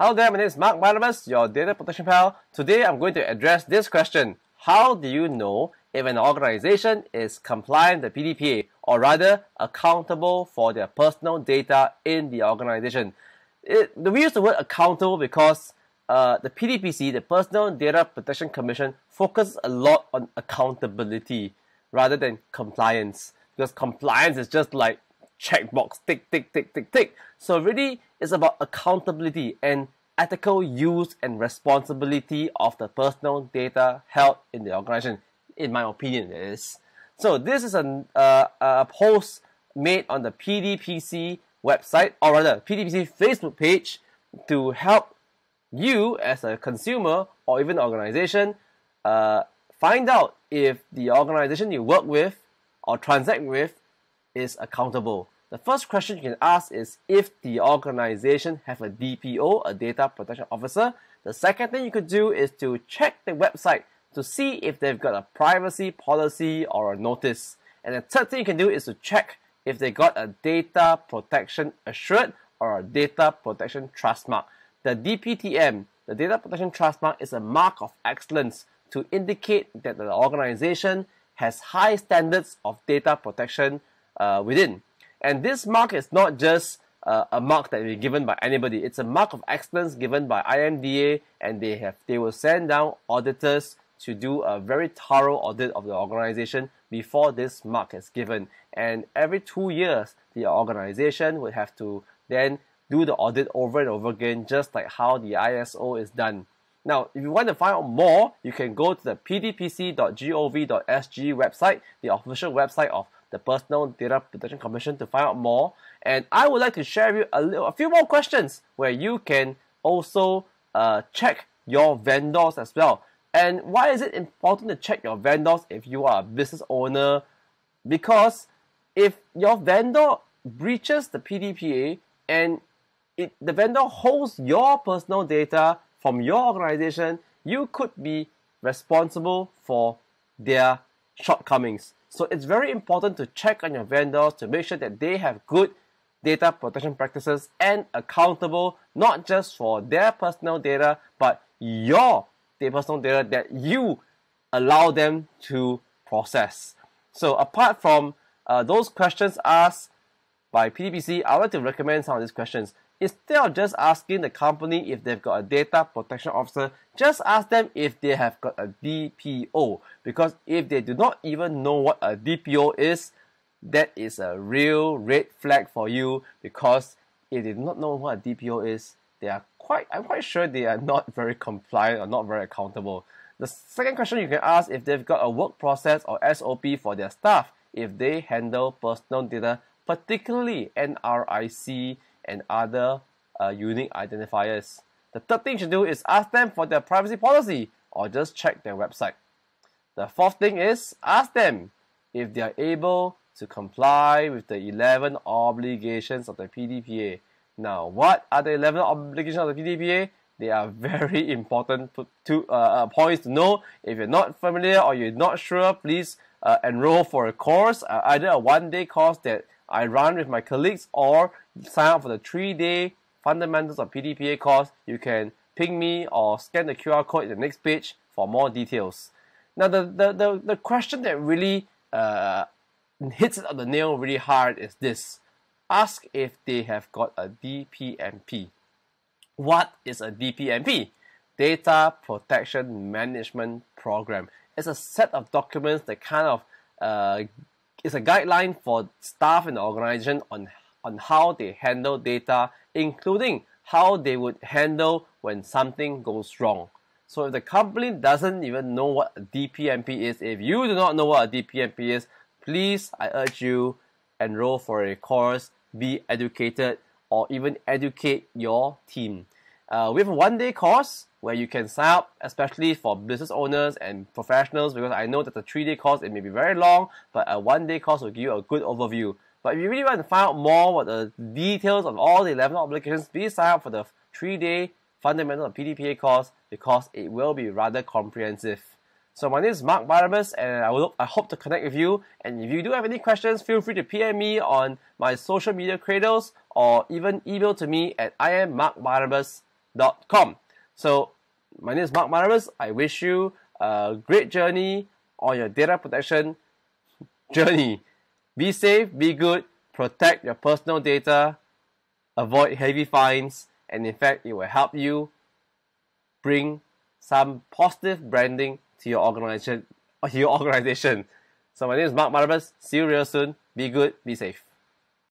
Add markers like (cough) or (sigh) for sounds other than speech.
Hello there, my name is Mark Barnabas, your data protection pal. Today I'm going to address this question. How do you know if an organization is compliant with the PDPA or rather accountable for their personal data in the organization? It, we use the word accountable because uh, the PDPC, the Personal Data Protection Commission, focuses a lot on accountability rather than compliance. Because compliance is just like checkbox, tick, tick, tick, tick, tick. So really, it's about accountability and ethical use and responsibility of the personal data held in the organization. In my opinion, it is. So this is a, uh, a post made on the PDPC website, or rather, PDPC Facebook page, to help you as a consumer or even organization uh, find out if the organization you work with or transact with is accountable. The first question you can ask is if the organization have a DPO, a data protection officer. The second thing you could do is to check the website to see if they've got a privacy policy or a notice. And the third thing you can do is to check if they got a data protection assured or a data protection trust mark. The DPTM, the data protection trust mark, is a mark of excellence to indicate that the organization has high standards of data protection uh, within. And this mark is not just uh, a mark that will be given by anybody. It's a mark of excellence given by IMDA, and they have they will send down auditors to do a very thorough audit of the organization before this mark is given. And every two years, the organization would have to then do the audit over and over again, just like how the ISO is done. Now, if you want to find out more, you can go to the pdpc.gov.sg website, the official website of the Personal Data Protection Commission to find out more. And I would like to share with you a, little, a few more questions where you can also uh, check your vendors as well. And why is it important to check your vendors if you are a business owner? Because if your vendor breaches the PDPA and it, the vendor holds your personal data from your organization, you could be responsible for their shortcomings. So it's very important to check on your vendors to make sure that they have good data protection practices and accountable not just for their personal data but your personal data that you allow them to process. So apart from uh, those questions asked by PDPC, I like to recommend some of these questions. Instead of just asking the company if they've got a data protection officer, just ask them if they have got a DPO. Because if they do not even know what a DPO is, that is a real red flag for you because if they do not know what a DPO is, they are quite I'm quite sure they are not very compliant or not very accountable. The second question you can ask if they've got a work process or SOP for their staff if they handle personal data, particularly NRIC and other uh, unique identifiers. The third thing you should do is ask them for their privacy policy or just check their website. The fourth thing is ask them if they are able to comply with the 11 obligations of the PDPA. Now, what are the 11 obligations of the PDPA? They are (laughs) very important to, uh, uh, points to know. If you're not familiar or you're not sure, please uh, enroll for a course, uh, either a one-day course that I run with my colleagues or sign up for the three-day fundamentals of PDPA course. You can ping me or scan the QR code in the next page for more details. Now, the, the, the, the question that really uh, hits it on the nail really hard is this. Ask if they have got a DPMP. What is a DPMP? Data Protection Management Program. It's a set of documents that kind of uh, is a guideline for staff the organization on, on how they handle data, including how they would handle when something goes wrong. So if the company doesn't even know what a DPMP is, if you do not know what a DPMP is, please, I urge you, enroll for a course, be educated, or even educate your team. Uh, we have a one-day course where you can sign up, especially for business owners and professionals, because I know that the three-day course it may be very long, but a one-day course will give you a good overview. But if you really want to find out more about the details of all the 11 obligations, please sign up for the three-day fundamental of PDPA course because it will be rather comprehensive. So my name is Mark Barnabas and I, will, I hope to connect with you. And if you do have any questions, feel free to PM me on my social media cradles or even email to me at I am Mark Barnabas gmail.com. So, my name is Mark Barnabas. I wish you a great journey on your data protection (laughs) journey. Be safe, be good, protect your personal data, avoid heavy fines, and in fact, it will help you bring some positive branding to your organization. (laughs) Your organization. So my name is Mark Barnabas. See you real soon. Be good, be safe.